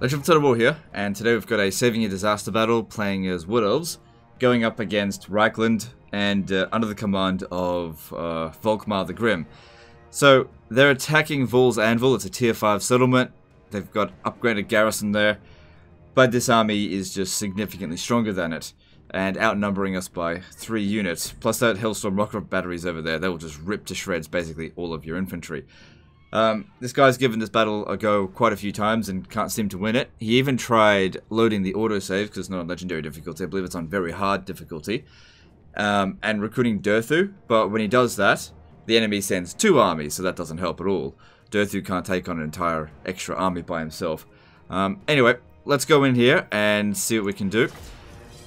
Legend of War here, and today we've got a Saving a Disaster battle playing as Wood Elves, going up against Reikland and uh, under the command of uh, Volkmar the Grim. So they're attacking Vaul's Anvil, it's a tier 5 settlement, they've got upgraded garrison there, but this army is just significantly stronger than it, and outnumbering us by 3 units, plus that Hellstorm rocket batteries over there, they will just rip to shreds basically all of your infantry. Um, this guy's given this battle a go quite a few times and can't seem to win it. He even tried loading the autosave because it's not on legendary difficulty. I believe it's on very hard difficulty. Um, and recruiting Durthu, but when he does that, the enemy sends two armies, so that doesn't help at all. Durthu can't take on an entire extra army by himself. Um, anyway, let's go in here and see what we can do.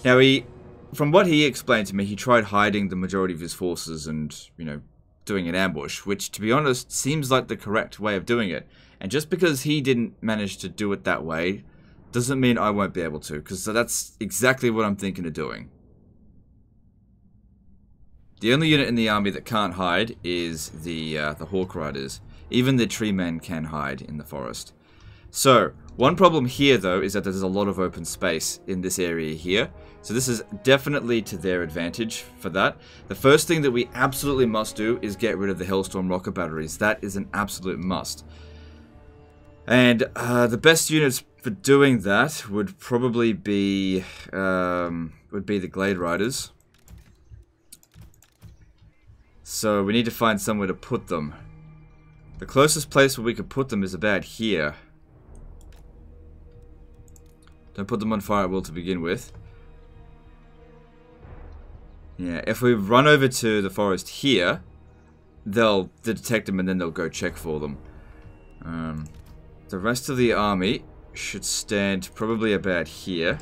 Now, he, from what he explained to me, he tried hiding the majority of his forces and, you know, doing an ambush, which, to be honest, seems like the correct way of doing it. And just because he didn't manage to do it that way, doesn't mean I won't be able to, because that's exactly what I'm thinking of doing. The only unit in the army that can't hide is the uh, the Hawk Riders. Even the tree men can hide in the forest. So, one problem here though is that there's a lot of open space in this area here. So this is definitely to their advantage for that. The first thing that we absolutely must do is get rid of the Hellstorm rocket batteries. That is an absolute must. And uh, the best units for doing that would probably be um, would be the Glade Riders. So we need to find somewhere to put them. The closest place where we could put them is about here. Don't put them on fire at will to begin with. Yeah, if we run over to the forest here, they'll detect them and then they'll go check for them. Um, the rest of the army should stand probably about here.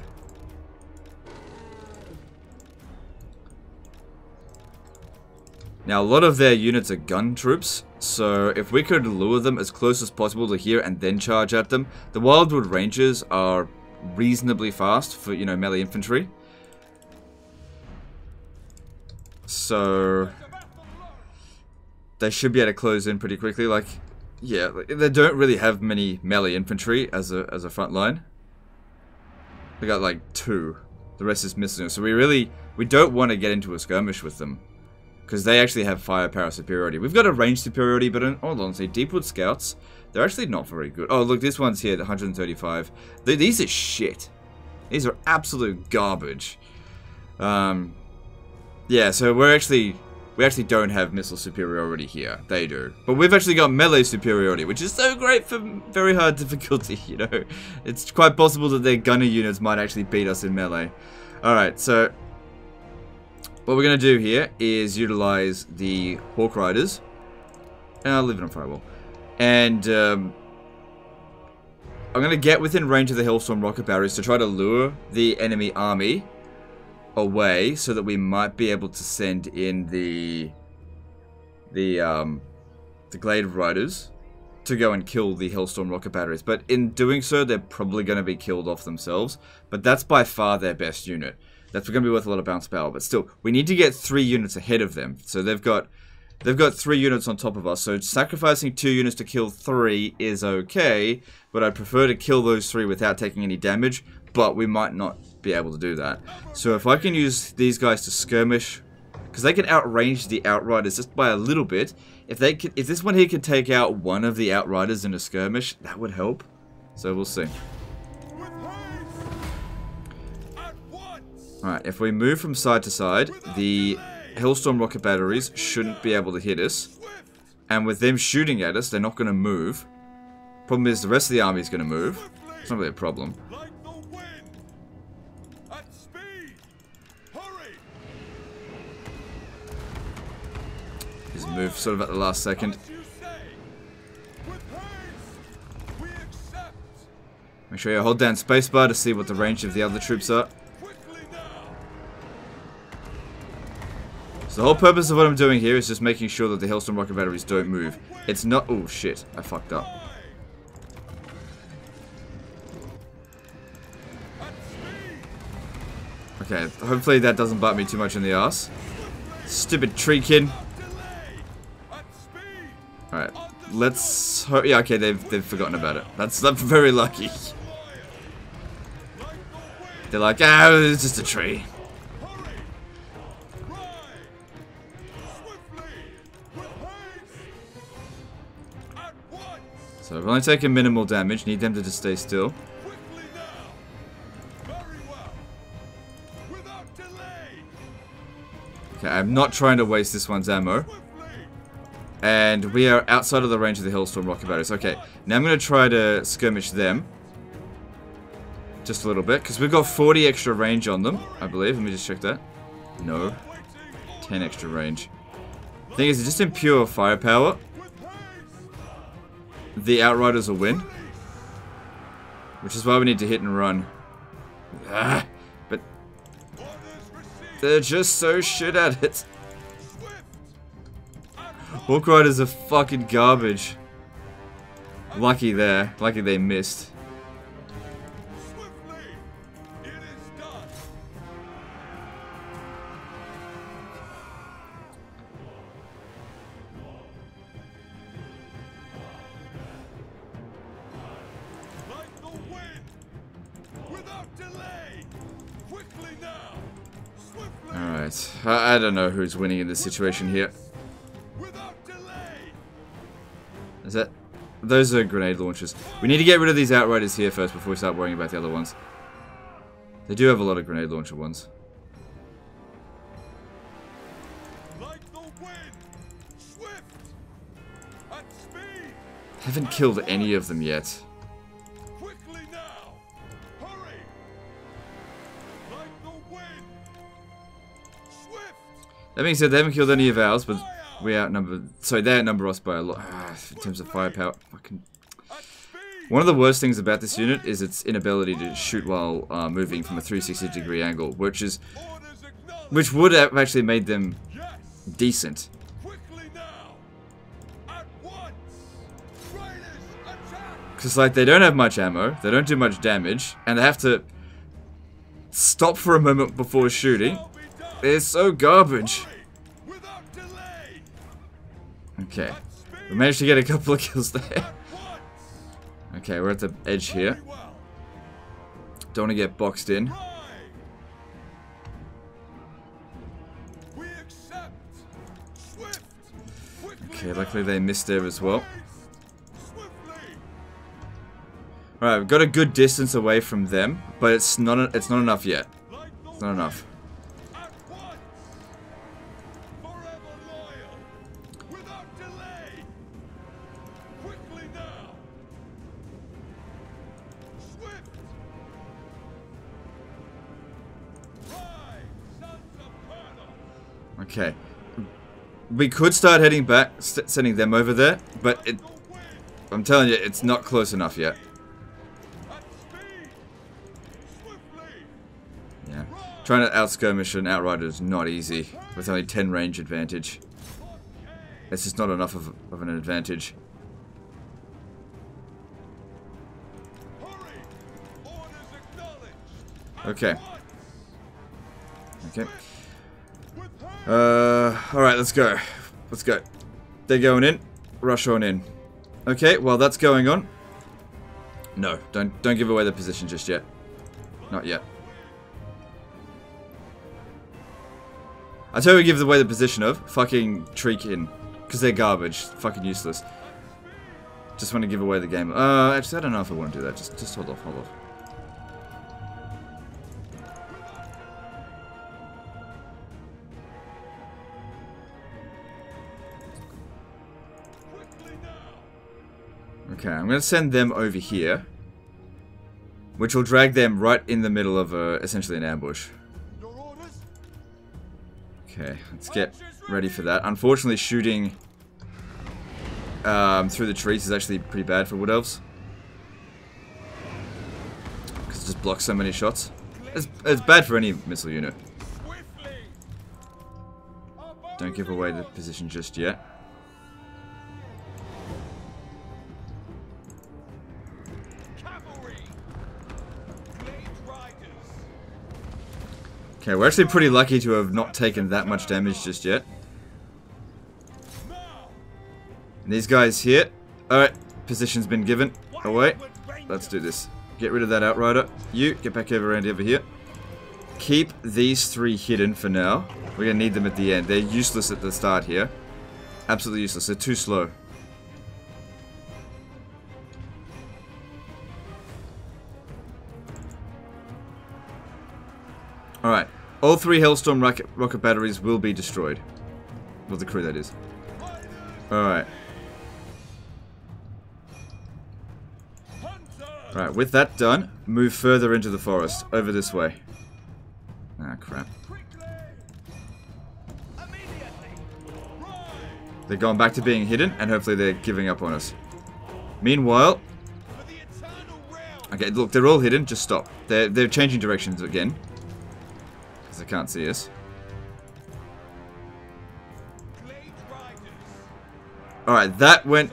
Now, a lot of their units are gun troops, so if we could lure them as close as possible to here and then charge at them, the Wildwood Rangers are reasonably fast for, you know, melee infantry. So, they should be able to close in pretty quickly. Like, yeah, they don't really have many melee infantry as a, as a front line. They got like two. The rest is missing. So we really, we don't want to get into a skirmish with them. Because they actually have firepower superiority. We've got a range superiority, but in all honesty, Deepwood Scouts, they're actually not very good. Oh, look, this one's here, 135. these are shit. These are absolute garbage. Um, yeah, so we're actually... We actually don't have missile superiority here. They do. But we've actually got melee superiority, which is so great for very hard difficulty, you know. It's quite possible that their gunner units might actually beat us in melee. Alright, so... What we're going to do here is utilize the Hawk Riders. And I'll leave it on firewall. And, um, I'm going to get within range of the Hellstorm rocket batteries to try to lure the enemy army away so that we might be able to send in the the um the Glade Riders to go and kill the Hellstorm rocket batteries. But in doing so, they're probably going to be killed off themselves. But that's by far their best unit. That's going to be worth a lot of bounce power. But still, we need to get three units ahead of them. So they've got they've got three units on top of us. So sacrificing two units to kill three is okay. But I'd prefer to kill those three without taking any damage. But we might not be able to do that. So if I can use these guys to skirmish, because they can outrange the Outriders just by a little bit. If they could, if this one here could take out one of the Outriders in a skirmish, that would help. So we'll see. Alright, if we move from side to side, the Hellstorm rocket batteries shouldn't be able to hit us. And with them shooting at us, they're not going to move. Problem is, the rest of the army is going to move. It's not really a problem. His move sort of at the last second. Make sure you hold down spacebar to see what the range of the other troops are. So the whole purpose of what I'm doing here is just making sure that the Hellstorm rocket batteries don't move. It's not- oh shit, I fucked up. Okay, hopefully that doesn't bite me too much in the ass. Stupid tree kid. Alright, let's... Yeah, okay, they've, they've forgotten about it. That's, that's very lucky. They're like, ah, it's just a tree. So I've only taken minimal damage. Need them to just stay still. Okay, I'm not trying to waste this one's ammo. And we are outside of the range of the Hellstorm rocket batteries. Okay, now I'm going to try to skirmish them. Just a little bit, because we've got 40 extra range on them, I believe. Let me just check that. No. 10 extra range. Thing is, just in pure firepower, the Outriders will win. Which is why we need to hit and run. Ah, but they're just so shit at it. Hawk Riders are fucking garbage. Lucky there. Lucky they missed. Alright. I, I don't know who's winning in this situation here. Is that... Those are grenade launchers. We need to get rid of these Outriders here first before we start worrying about the other ones. They do have a lot of grenade launcher ones. Haven't killed any of them yet. That being said, they haven't killed any of ours, but we outnumber. Sorry, they outnumber us by a lot ah, in terms of firepower. Fucking. One of the worst things about this unit is its inability to shoot while uh, moving from a 360 degree angle, which is, which would have actually made them decent. Because like they don't have much ammo, they don't do much damage, and they have to stop for a moment before shooting. They're so garbage. Okay. We managed to get a couple of kills there. Okay, we're at the edge here. Don't want to get boxed in. Okay, luckily they missed there as well. Alright, we've got a good distance away from them, but it's not it's not enough yet. It's not enough. We could start heading back, sending them over there, but it, I'm telling you, it's not close enough yet. Yeah. Trying to outskirmish an outrider is not easy, with only 10 range advantage. It's just not enough of, of an advantage. Okay. Okay. Uh, alright, let's go. Let's go. They're going in. Rush on in. Okay, while that's going on... No, don't don't give away the position just yet. Not yet. I we give away the position of fucking Treekin. Because they're garbage. Fucking useless. Just want to give away the game. Uh, actually, I don't know if I want to do that. Just, just hold off, hold off. Okay, I'm going to send them over here. Which will drag them right in the middle of uh, essentially an ambush. Okay, let's get ready for that. Unfortunately, shooting um, through the trees is actually pretty bad for Wood Elves. Because it just blocks so many shots. It's, it's bad for any missile unit. Don't give away the position just yet. Okay, we're actually pretty lucky to have not taken that much damage just yet. And these guys here. Alright, position's been given. Oh, Away. Let's do this. Get rid of that outrider. You, get back over around over here. keep these three hidden for now. We're going to need them at the end. They're useless at the start here. Absolutely useless. They're too slow. All three Hellstorm rocket, rocket batteries will be destroyed. Well, the crew, that is. Alright. Alright, with that done, move further into the forest. Over this way. Ah, crap. They're going back to being hidden, and hopefully they're giving up on us. Meanwhile... Okay, look, they're all hidden. Just stop. They're, they're changing directions again. Because can't see us. Alright, that went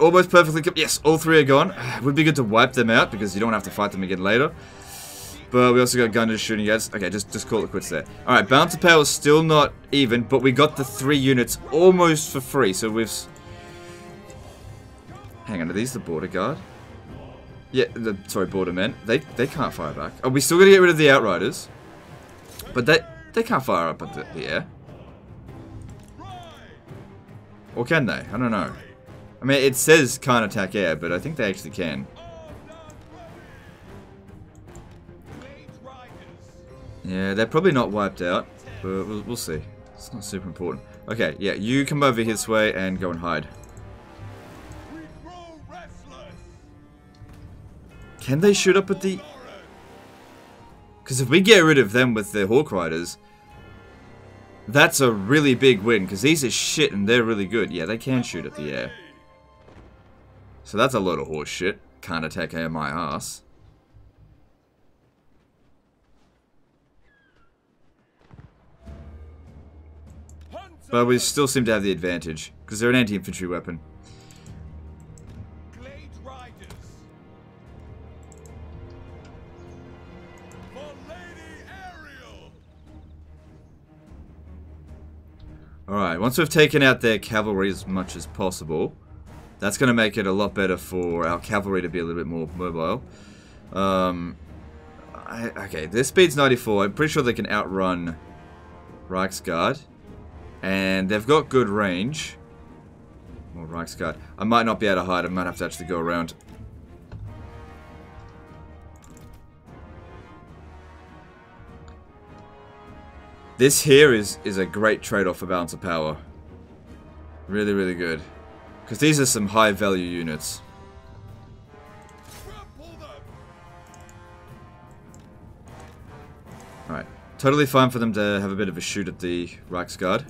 almost perfectly. Yes, all three are gone. It would be good to wipe them out because you don't have to fight them again later. But we also got gunners shooting us. Okay, just, just call it quits there. Alright, bouncer power is still not even, but we got the three units almost for free. So we've... Hang on, are these the border guard? Yeah, the sorry, border men. They they can't fire back. Are we still going to get rid of the outriders. But they they can't fire up at the, the air. Or can they? I don't know. I mean, it says can't attack air, but I think they actually can. Yeah, they're probably not wiped out, but we'll, we'll see. It's not super important. Okay, yeah, you come over this way and go and hide. Can they shoot up at the... Because if we get rid of them with their Hawk Riders, that's a really big win, because these are shit and they're really good. Yeah, they can shoot at the air. So that's a load of horse shit. Can't attack air my ass. But we still seem to have the advantage, because they're an anti-infantry weapon. Alright, once we've taken out their cavalry as much as possible, that's going to make it a lot better for our cavalry to be a little bit more mobile. Um, I, okay, their speed's 94. I'm pretty sure they can outrun Reiksguard. And they've got good range. More Reiksguard. I might not be able to hide. I might have to actually go around. This here is, is a great trade-off for balance of power. Really, really good. Because these are some high value units. Alright. Totally fine for them to have a bit of a shoot at the Reiksguard.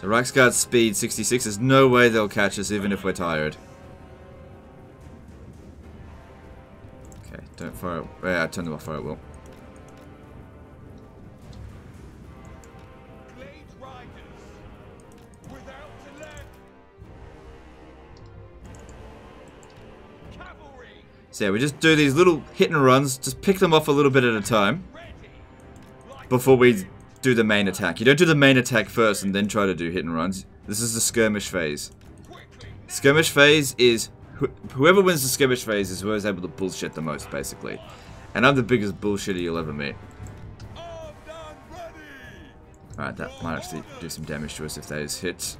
So Reiksguard speed 66. There's no way they'll catch us even if we're tired. Okay, don't fire. Yeah, turn them off fire at will. So yeah, we just do these little hit and runs, just pick them off a little bit at a time before we do the main attack. You don't do the main attack first and then try to do hit and runs. This is the skirmish phase. Skirmish phase is wh whoever wins the skirmish phase is whoever's able to bullshit the most, basically. And I'm the biggest bullshitter you'll ever meet. Alright, that might actually do some damage to us if that is hit.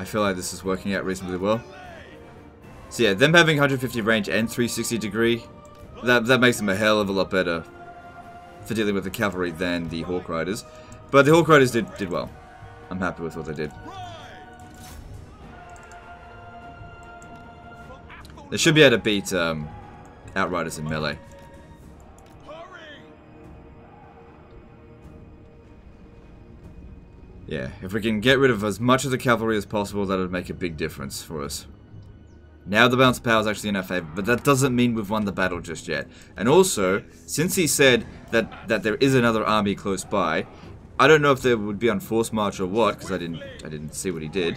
I feel like this is working out reasonably well. So yeah, them having 150 range and 360 degree, that, that makes them a hell of a lot better for dealing with the cavalry than the Hawk Riders. But the Hawk Riders did, did well. I'm happy with what they did. They should be able to beat um, Outriders in melee. Yeah, if we can get rid of as much of the cavalry as possible, that would make a big difference for us. Now the bounce power is actually in our favor, but that doesn't mean we've won the battle just yet. And also, since he said that, that there is another army close by, I don't know if there would be on force march or what, because I didn't I didn't see what he did.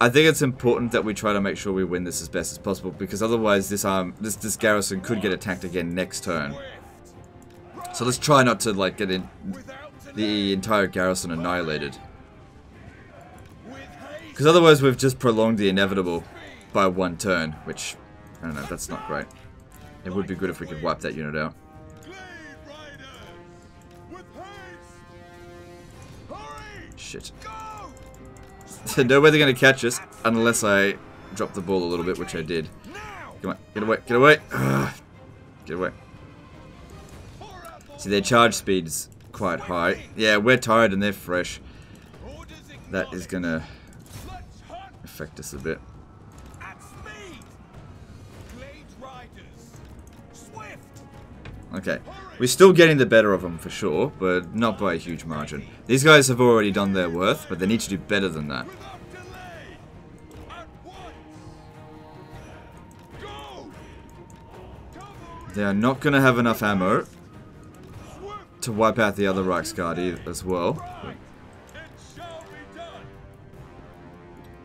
I think it's important that we try to make sure we win this as best as possible, because otherwise this arm this this garrison could get attacked again next turn. So let's try not to like get in the entire garrison annihilated. Because otherwise we've just prolonged the inevitable by one turn, which, I don't know, that's not great. It would be good if we could wipe that unit out. Shit. no way they're going to catch us unless I drop the ball a little bit, which I did. Come on, get away, get away. Ugh. Get away. See, their charge speed's quite high. Yeah, we're tired and they're fresh. That is going to affect us a bit. Okay. We're still getting the better of them for sure, but not by a huge margin. These guys have already done their worth, but they need to do better than that. They are not going to have enough ammo to wipe out the other Reiksguard as well.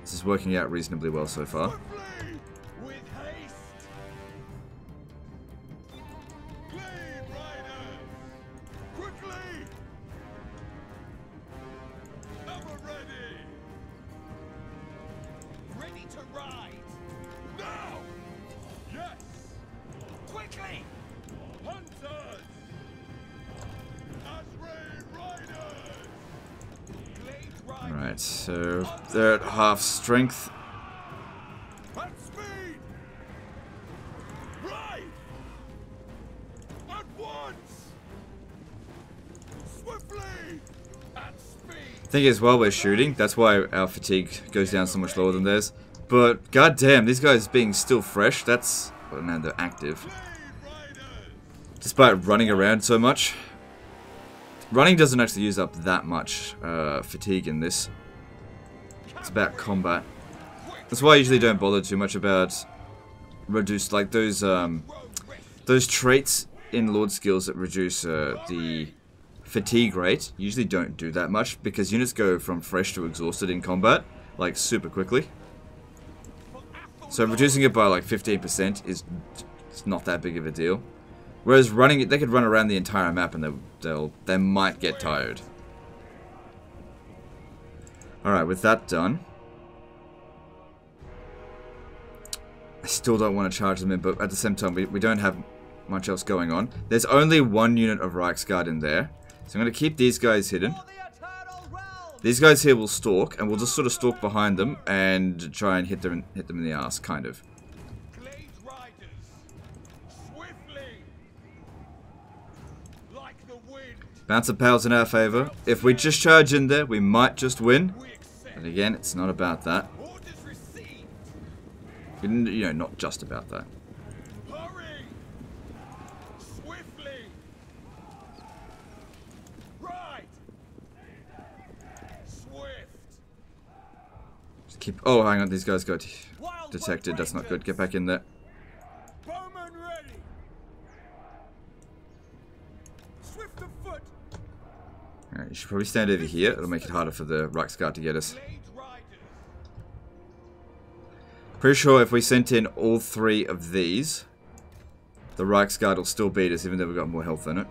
This is working out reasonably well so far. Alright, so they're at half strength. I think as well we're shooting, that's why our fatigue goes down so much lower than theirs. But goddamn, these guys being still fresh, that's... Well, now they're active. Despite running around so much. Running doesn't actually use up that much uh, fatigue in this. It's about combat. That's why I usually don't bother too much about reduced, like those, um, those traits in Lord skills that reduce uh, the fatigue rate usually don't do that much because units go from fresh to exhausted in combat, like super quickly. So reducing it by like 15% is it's not that big of a deal. Whereas running it, they could run around the entire map and they'll, they'll they might get tired. Alright, with that done. I still don't want to charge them in, but at the same time, we, we don't have much else going on. There's only one unit of Reiksguard in there. So I'm going to keep these guys hidden. These guys here will stalk, and we'll just sort of stalk behind them and try and hit them, hit them in the ass, kind of. Bounce of Pals in our favor. If we just charge in there, we might just win. But again, it's not about that. You know, not just about that. Just keep. Oh, hang on. These guys got detected. That's not good. Get back in there. Alright, you should probably stand over here. It'll make it harder for the Reiksguard to get us. Pretty sure if we sent in all three of these, the Reiksguard will still beat us even though we've got more health in it.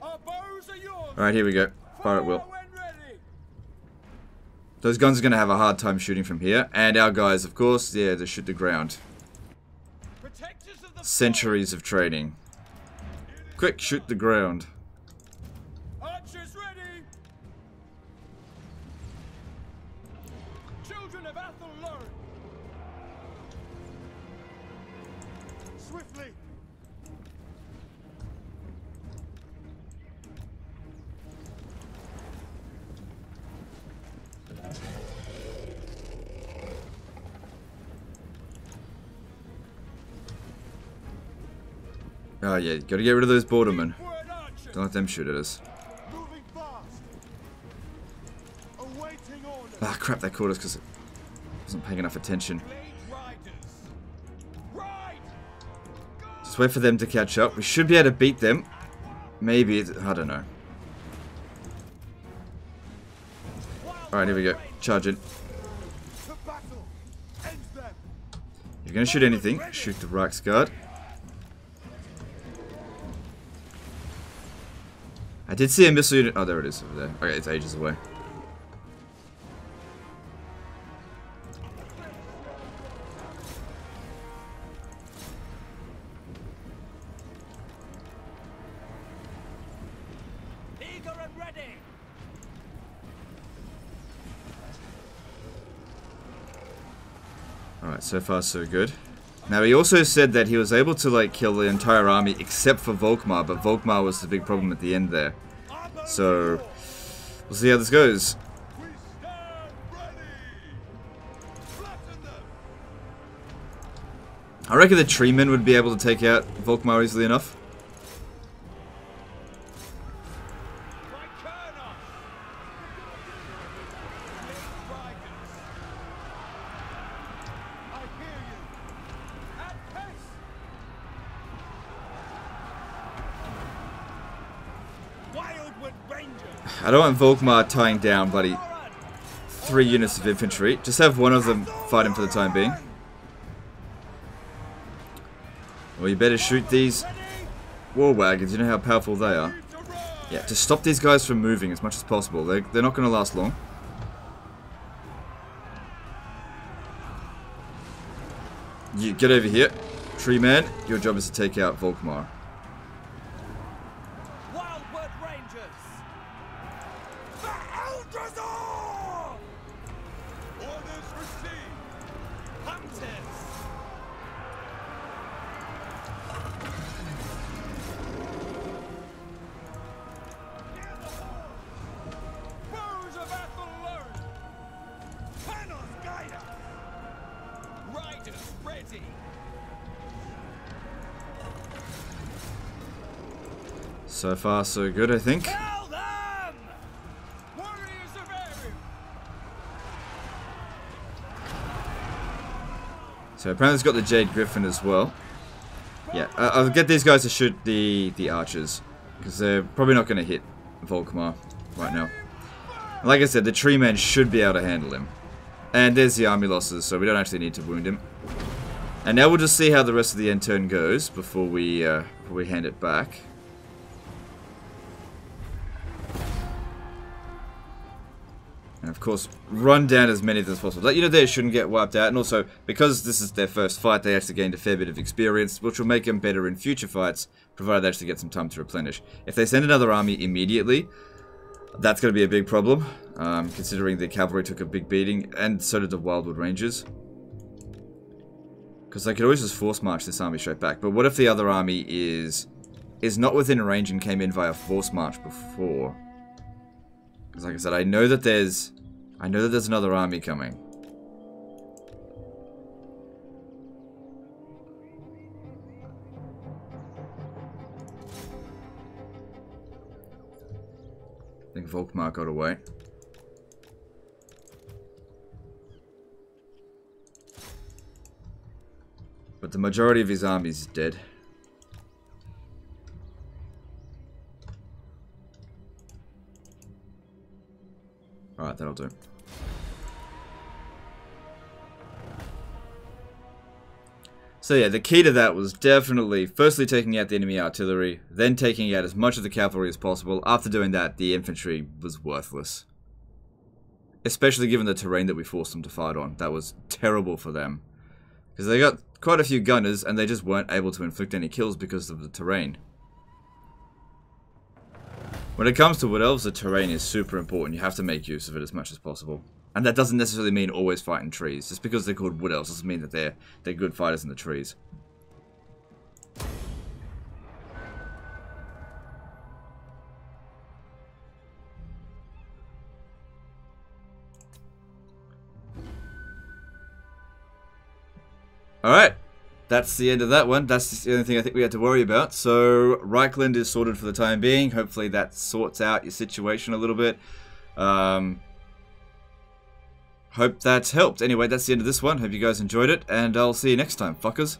Alright, here we go. Fire at will. Those guns are going to have a hard time shooting from here. And our guys, of course, yeah, they shoot the ground. Centuries of training. Quick, shoot the ground. Oh yeah, gotta get rid of those bordermen. Don't let them shoot at us. Ah, crap, they caught us because it wasn't paying enough attention. Just wait for them to catch up. We should be able to beat them. Maybe, I don't know. Alright, here we go. Charge it. You're gonna shoot anything, shoot the Reiksguard. I did see a missile unit. Oh, there it is over there. Okay, it's ages away. Alright, so far so good. Now he also said that he was able to like kill the entire army except for Volkmar, but Volkmar was the big problem at the end there. So we'll see how this goes. I reckon the treemen would be able to take out Volkmar easily enough. I don't want Volkmar tying down bloody three units of infantry. Just have one of them fight him for the time being. Well, you better shoot these war wagons. You know how powerful they are. Yeah, to stop these guys from moving as much as possible. They're, they're not going to last long. You get over here. Tree man, your job is to take out Volkmar. So far, so good, I think. Tell them! Warriors of Eru. So apparently it's got the Jade Griffin as well. Yeah, I'll get these guys to shoot the, the archers. Because they're probably not going to hit Volkmar right now. Like I said, the tree men should be able to handle him. And there's the army losses, so we don't actually need to wound him. And now we'll just see how the rest of the end turn goes before we, uh, before we hand it back. And of course, run down as many of them as possible. You know they shouldn't get wiped out. And also, because this is their first fight, they actually gained a fair bit of experience, which will make them better in future fights, provided they actually get some time to replenish. If they send another army immediately, that's going to be a big problem, um, considering the cavalry took a big beating, and so did the Wildwood Rangers. Because they could always just force march this army straight back. But what if the other army is is not within range and came in via force march before? Because like I said, I know that there's... I know that there's another army coming. I think Volkmar got away. But the majority of his army is dead. That'll do. So yeah, the key to that was definitely firstly taking out the enemy artillery, then taking out as much of the cavalry as possible. After doing that, the infantry was worthless. Especially given the terrain that we forced them to fight on. That was terrible for them. Because they got quite a few gunners and they just weren't able to inflict any kills because of the terrain. When it comes to Wood Elves, the terrain is super important. You have to make use of it as much as possible. And that doesn't necessarily mean always fighting trees. Just because they're called Wood Elves doesn't mean that they're, they're good fighters in the trees. Alright. That's the end of that one. That's the only thing I think we had to worry about. So, Reikland is sorted for the time being. Hopefully that sorts out your situation a little bit. Um, hope that's helped. Anyway, that's the end of this one. Hope you guys enjoyed it, and I'll see you next time, fuckers.